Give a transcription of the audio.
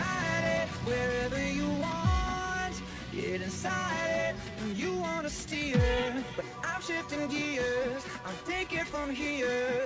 inside it wherever you want. Get inside it you wanna steer. But I'm shifting gears, I'll take it from here.